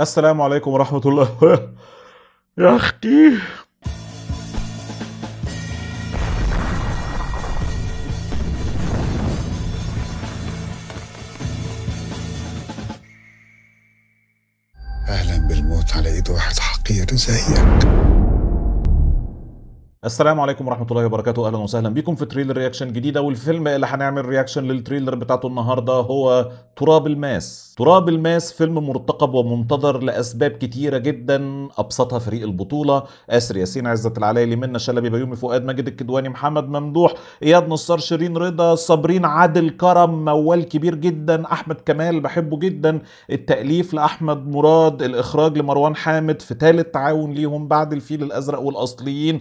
السلام عليكم ورحمة الله. يا أختي أهلا بالموت على إيد واحد حقير زيك. السلام عليكم ورحمة الله وبركاته. أهلا وسهلا بكم في trailer reaction جديدة والفيلم اللي هنعمل reaction لل trailer بتاعته النهاردة هو تراب الماس. تراب الماس فيلم مرتقب ومنتظر لأسباب كتيرة جدا أبسطها فريق البطولة. آسر ياسين عزت العلايلي منى شلبي بيومي فؤاد ماجد الكدواني محمد ممدوح إياد نصار شيرين رضا صابرين عادل كرم موال كبير جدا أحمد كمال بحبه جدا. التأليف لأحمد مراد الإخراج لمروان حامد في ثالث تعاون ليهم بعد الفيل الأزرق والأصليين.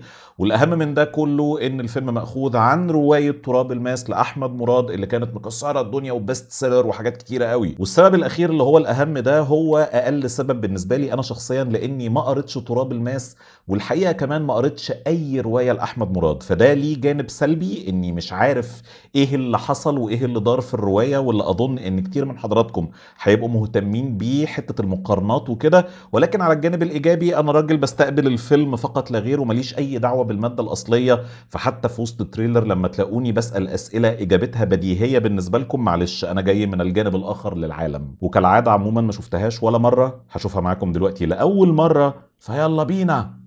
والاهم من ده كله إن الفيلم مأخوذ عن رواية تراب الماس لأحمد مراد اللي كانت مكسرة الدنيا و best seller وحاجات كتيرة قوي. والسبب الأخير اللي هو الأهم ده هو أقل سبب بالنسبة لي أنا شخصيا لإني ما قريتش تراب الماس والحقيقة كمان ما قريتش أي رواية لأحمد مراد. فده ليه جانب سلبي إني مش عارف إيه اللي حصل وإيه اللي دار في الرواية واللي أظن إن كتير من حضراتكم هيبقوا مهتمين بيه حتة المقارنات وكده. ولكن على الجانب الإيجابي أنا راجل بستقبل الفيلم فقط لا غير ومليش أي دعوة بالماده الأصلية فحتى في وسط التريلر لما تلاقوني بسأل أسئلة إجابتها بديهية بالنسبة لكم معلش أنا جاي من الجانب الآخر للعالم. وكالعادة عموما ما شفتهاش ولا مرة هشوفها معاكم دلوقتي لأول مرة فيلا بينا.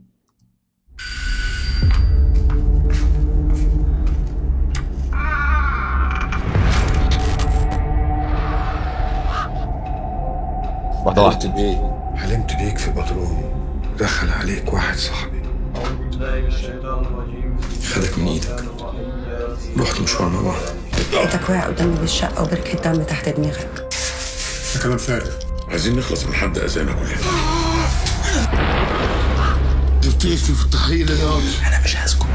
حلمت بايه؟ حلمت بيك في بدروم دخل عليك واحد صاحبي. خدك من إيدك. رحت مشوار مع بعض لقيتك واقع قدامي بالشقة وبركة دم تحت دماغك. ده كلام فارغ عايزين نخلص من حد أذانا كلنا. جبت اسمي في التحقيق يا أنا مش هسكت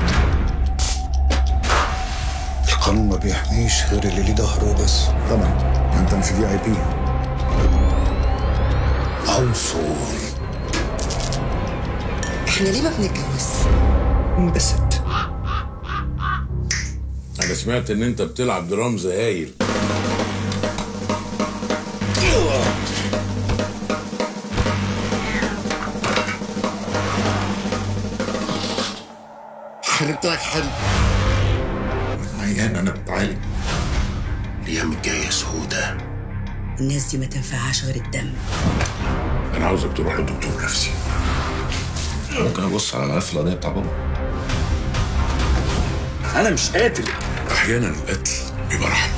القانون ما بيحميش غير اللي ليه ظهره بس. طبعا. ما أنت مش في اي بي عنصر. إحنا ليه ما بنتجوز؟ انبسط أنا سمعت إن أنت بتلعب درامز هايل. حلمت لك حلم عيان أنا بتعالج. الأيام الجايه سودة الناس دي ما تنفعهاش غير الدم. أنا عاوزك تروح لدكتور نفسي. ممكن أبص على الملف القضية بتاع بابا؟ أنا مش قاتل أحيانا القتل بيبقى رحمة.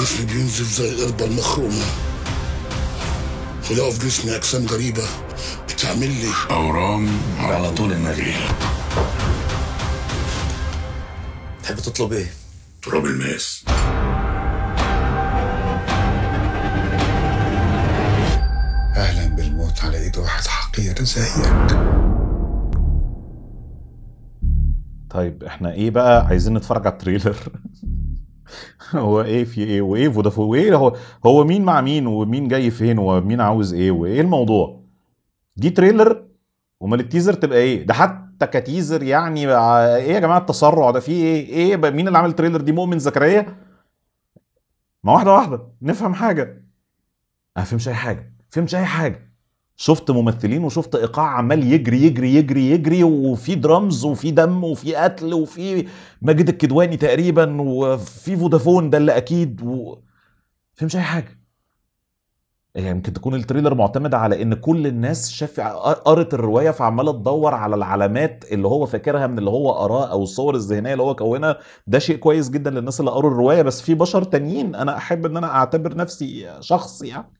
جسمي بينزف زي القربة المخرومة. ولو في جسمي أجسام غريبة. بتعمل لي أورام على طول النبي تحب تطلب إيه؟ تراب الماس. أهلا بالموت على إيد واحد حقير زيك. طيب إحنا إيه بقى؟ عايزين نتفرج على ال trailer. هو إيه في إيه؟ وإيه فودافون؟ وإيه هو؟ هو مين مع مين؟ ومين جاي فين؟ ومين عاوز إيه؟ وإيه الموضوع؟ دي trailer؟ أمال ال teaser تبقى إيه؟ ده حتى ك teaser يعني إيه يا جماعة التسرع ده؟ في إيه؟ إيه بقى مين اللي عامل ال trailer دي مؤمن زكريا؟ ما واحدة واحدة نفهم حاجة. ما فهمش أي حاجة فهمش أي حاجة. شفت ممثلين وشفت إيقاع عمال يجري يجري يجري يجري وفي درامز وفي دم وفي قتل وفي ماجد الكدواني تقريبا وفي فودافون ده اللي أكيد و... فهمش أي حاجة. يعني يمكن تكون ال trailer معتمد على إن كل الناس شاف قرت الرواية فعمالة تدور على العلامات اللي هو فاكرها من اللي هو قراه أو الصور الذهنية اللي هو كونها. ده شيء كويس جدا للناس اللي قروا الرواية بس في بشر تانيين أنا أحب إن أنا أعتبر نفسي شخص يعني.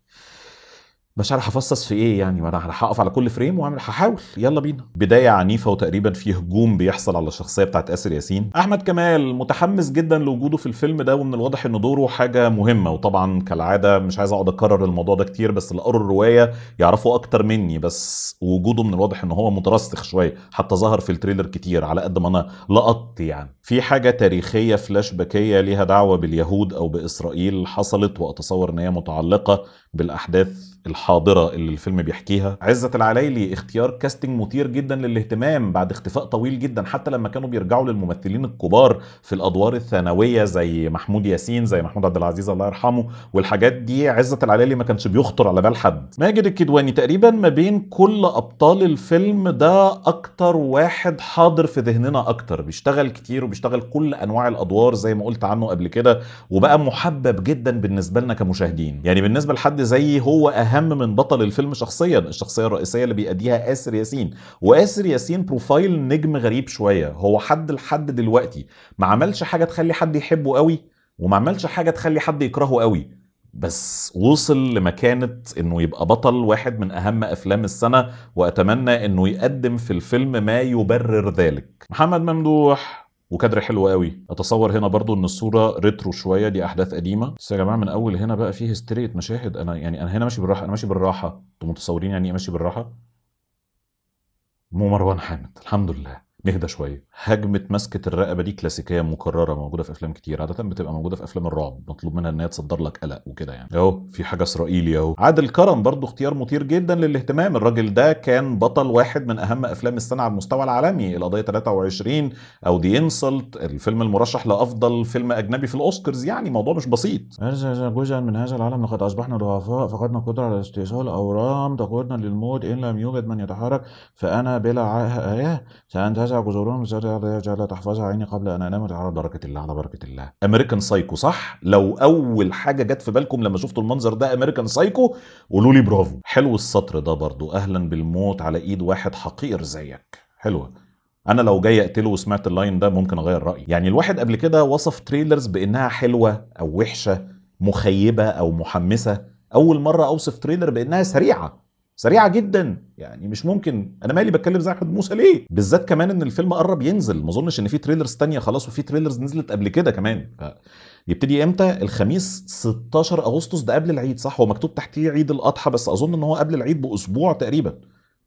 مش عارف هفصص في إيه يعني؟ وأنا هقف على كل frame واعمل هحاول. يلا بينا. بداية عنيفة وتقريبا في هجوم بيحصل على الشخصية بتاعت آسر ياسين. أحمد كمال متحمس جدا لوجوده في الفيلم ده ومن الواضح ان دوره حاجة مهمة. وطبعا كالعادة مش عايز أقعد أكرر الموضوع ده كتير بس اللي قروا الرواية يعرفوا أكتر مني. بس وجوده من الواضح ان هو مترسخ شوية. حتى ظهر في ال trailer كتير على قد ما أنا لقطت يعني. في حاجة تاريخية فلاش باكية ليها دعوة باليهود أو بإسرائيل حصلت وأتصور إن هي متعلقة بالأحداث الحاضرة اللي الفيلم بيحكيها. عزت العلايلي اختيار casting مثير جدا للاهتمام بعد اختفاء طويل جدا حتى لما كانوا بيرجعوا للممثلين الكبار في الأدوار الثانوية زي محمود ياسين زي محمود عبد العزيز الله يرحمه والحاجات دي عزت العلايلي ما كانش بيخطر على بال حد. ماجد الكدواني تقريبا ما بين كل أبطال الفيلم ده أكتر واحد حاضر في ذهننا أكتر. بيشتغل كتير وبيشتغل كل أنواع الأدوار زي ما قلت عنه قبل كده وبقى محبب جدا بالنسبة لنا كمشاهدين. يعني بالنسبة لحد زيي هو أهم من بطل الفيلم شخصيا الشخصية الرئيسية اللي بيأديها آسر ياسين. وآسر ياسين بروفايل نجم غريب شوية. هو حد لحد دلوقتي ما عملش حاجة تخلي حد يحبه قوي وما عملش حاجة تخلي حد يكرهه قوي. بس وصل لمكانة إنه يبقى بطل واحد من أهم أفلام السنة وأتمنى إنه يقدم في الفيلم ما يبرر ذلك. محمد ممدوح وكادر حلو قوي. اتصور هنا برضو إن الصورة ريترو شوية دي أحداث قديمة. بس يا جماعة من أول هنا بقى فيه هستيرية مشاهد. أنا يعني أنا هنا ماشي بالراحة أنا ماشي بالراحة. أنتوا متصورين يعني إيه ماشي بالراحة؟ مو مروان حامد. الحمد لله. نهدى شوية. هجمة مسكة الرقبة دي كلاسيكية مكررة موجودة في أفلام كتير عادة بتبقى موجودة في أفلام الرعب مطلوب منها إن هي تصدر لك قلق وكده يعني. أهو في حاجة إسرائيلي أهو. عادل كرم برضو اختيار مثير جدا للاهتمام. الراجل ده كان بطل واحد من أهم أفلام السنة على المستوى العالمي. القضية 23 أو دي انسلت الفيلم المرشح لأفضل فيلم أجنبي في الأوسكارز. يعني موضوع مش بسيط. جزءا من هذا العالم لقد أصبحنا ضعفاء فقدنا القدره على استئصال أورام. تقودنا للموت إن لم يوجد من يتحرك فأنا بلا عائله سانتزع جذورهم جل تحفظها. عيني قبل أن أنام على بركة الله على بركة الله. American Psycho صح؟ لو أول حاجة جت في بالكم لما شفتوا المنظر ده American Psycho قولوا لي برافو. حلو السطر ده برضو. أهلا بالموت على إيد واحد حقير زيك. حلوة. أنا لو جاي أقتله وسمعت ال line ده ممكن أغير رأيي. يعني الواحد قبل كده وصف trailers بإنها حلوة أو وحشة مخيبة أو محمسة. أول مرة أوصف تريلر بإنها سريعة. سريعة جدا. يعني مش ممكن. أنا مالي بتكلم زي أحمد موسى ليه؟ بالذات كمان إن الفيلم قرب ينزل. ما أظنش إن في تريلرز تانية خلاص وفي تريلرز نزلت قبل كده كمان. ف... يبتدي إمتى؟ الخميس 16 أغسطس ده قبل العيد صح؟ هو مكتوب تحتيه عيد الأضحى بس أظن إن هو قبل العيد بأسبوع تقريبا.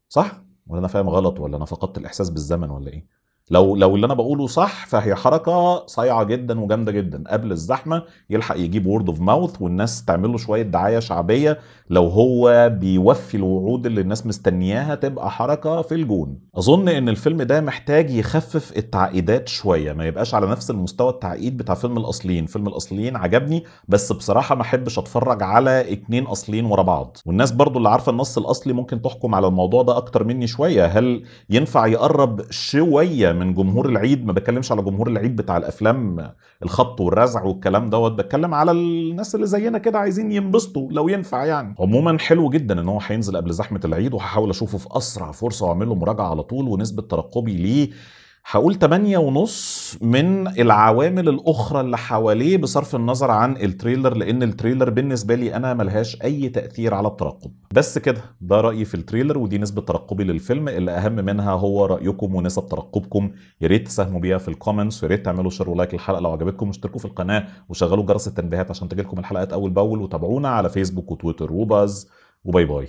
صح؟ ولا أنا فاهم غلط ولا أنا فقدت الإحساس بالزمن ولا إيه؟ لو لو اللي أنا بقوله صح فهي حركة صايعة جدا وجامدة جدا. قبل الزحمة يلحق يجيب word of mouth والناس تعمل له شوية دعاية شعبية لو هو بيوفي الوعود اللي الناس مستنياها تبقى حركة في الجون. أظن إن الفيلم ده محتاج يخفف التعقيدات شوية ما يبقاش على نفس المستوى التعقيد بتاع فيلم الأصليين. فيلم الأصليين عجبني بس بصراحة ما أحبش أتفرج على اتنين أصليين ورا بعض. والناس برضو اللي عارفة النص الأصلي ممكن تحكم على الموضوع ده أكتر مني شوية. هل ينفع يقرب شوية من جمهور العيد ما بتكلمش على جمهور العيد بتاع الأفلام الخبط والرزع والكلام دوت بتكلم على الناس اللي زينا كده عايزين ينبسطوا لو ينفع يعني. عموما حلو جدا إن هو هينزل قبل زحمة العيد وهحاول أشوفه في أسرع فرصة وأعمل له مراجعة على طول ونسبة ترقبي ليه هقول 8 ونص من العوامل الأخرى اللي حواليه بصرف النظر عن ال trailer لأن ال trailer بالنسبة لي أنا ملهاش أي تأثير على الترقب. بس كده ده رأيي في ال trailer ودي نسبة ترقبي للفيلم. اللي اهم منها هو رأيكم ونسب ترقبكم. يا ريت تساهموا بيها في ال comments ويا ريت تعملوا share و like للحلقه لو عجبتكم. واشتركوا في القناة وشغلوا جرس التنبيهات عشان تجيلكم الحلقات أول بأول. وتابعونا على فيسبوك وتويتر وبس و bye bye.